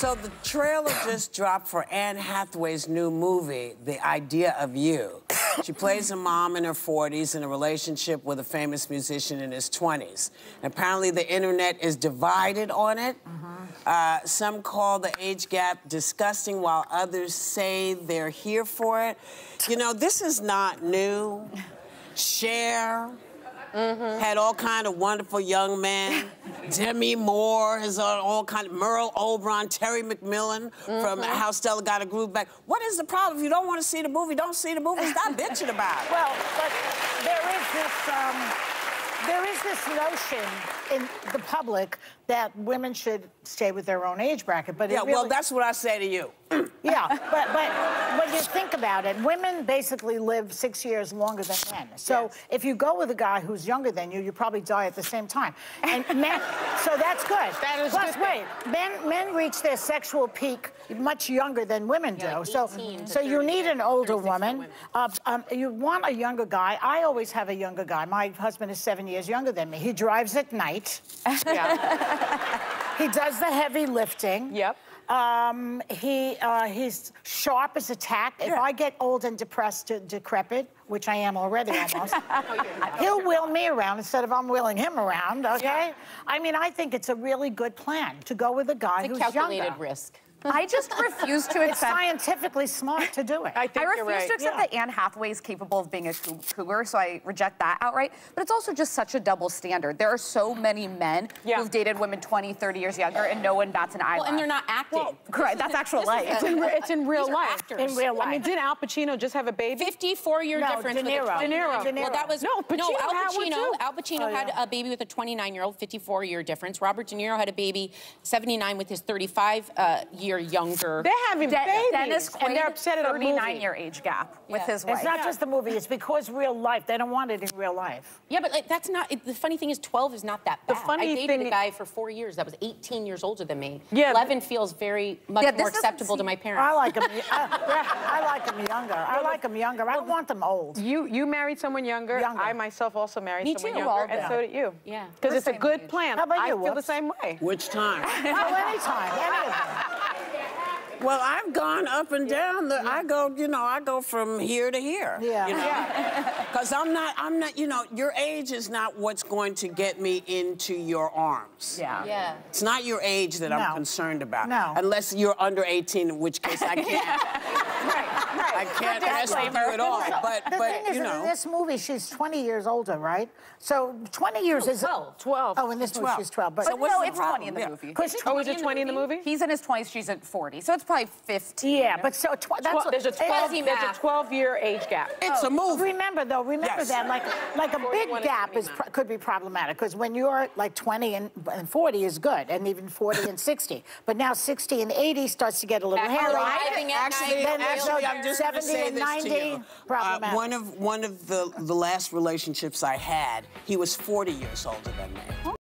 So the trailer just dropped for Anne Hathaway's new movie, The Idea of You. She plays a mom in her 40s in a relationship with a famous musician in his 20s. And apparently the internet is divided on it. Uh, some call the age gap disgusting, while others say they're here for it. You know, this is not new. Cher had all kind of wonderful young men. Demi Moore has all, all kind of Merle Oberon, Terry McMillan from How Stella Got a Groove Back. What is the problem? If you don't want to see the movie, don't see the movie. Stop bitching about it. Well, but there is this, um, there is this notion in the public that women should stay with their own age bracket, but yeah, really, well, that's what I say to you. Yeah, but but when you think about it, women basically live six years longer than men. So Yes. if you go with a guy who's younger than you, you probably die at the same time. And men, so that's good. That is Plus, good. wait, men men reach their sexual peak much younger than women do. Like so so you need an older woman. Uh, um, you want a younger guy. I always have a younger guy. My husband is seven years younger than me. He drives at night. Yeah. He does the heavy lifting. Yep. Um, he uh, he's sharp as a tack. If I get old and depressed, to decrepit, which I am already almost, he'll wheel me around instead of I'm wheeling him around. Okay. I mean, I think it's a really good plan to go with a guy It's a who's calculated younger. risk. I just refuse to accept. It's scientifically smart to do it. I think I you're refuse right. to accept Yeah. that Anne Hathaway is capable of being a cougar, so I reject that outright. But it's also just such a double standard. There are so many men Yeah. who've dated women 20, 30 years younger, and no one bats an eyelash. Well, and they're not acting. Correct, that's actual life. It's in, re- it's in real These life. actors. In real I mean, life. did Al Pacino just have a baby? 54 year No, difference De with a Niro. 29 De Niro. De Niro. Well, that was No, Pacino Al Pacino. too. Al Pacino Oh, had yeah. a baby with a 29 year old, 54 year difference. Robert De Niro had a baby, 79 with his 35 uh, year younger. They're having De- babies, Dennis and they're upset at a 39 movie. year age gap with Yeah. his wife. It's not just the movie. It's because real life. They don't want it in real life. yeah, but like that's not. It, the funny thing is, 12 is not that The bad. funny I dated thing- a guy for four years that was 18 years older than me. Yeah. 11 feels very much Yeah, more doesn't acceptable to my parents. I like them. I, I like them younger. I like them younger. I don't want them old. You you married someone younger. Younger. I myself also married Me someone too. younger, and so did you. Yeah. Because it's a good age. plan. How about you? I you, feel the same way. Which time? Oh, anytime. Any of them. Well, I've gone up and down. The, I go, you know, I go from here to here. Yeah. You know, because I'm not, I'm not, you know, your age is not what's going to get me into your arms. yeah. yeah. It's not your age that I'm concerned about. No. Unless you're under 18, in which case I can't, Right, right. I can't mess with you at all. But, The but thing is, you in this movie, she's 20 years older, right? So 20 years oh, is 12. 12. Oh, in this movie, she's 12. But So But what's no, the it's problem? 20 in the Yeah. movie. because Oh, is it 20 in the movie? He's in his 20s, she's at 40. So it's probably 15. yeah, but so tw- that's Well, there's a 12, there's a 12 year age gap. it's a oh. movie. Remember though, remember Yes. that like like a big gap is pr- could be problematic because when you're like 20 and, and 40 is good, and even 40 and 60. But now 60 and 80 starts to get a little hairy. arriving at Actually, Then there's actually, I'm just going to say this 90 to you. Uh, one of one of the the last relationships I had, he was 40 years older than me.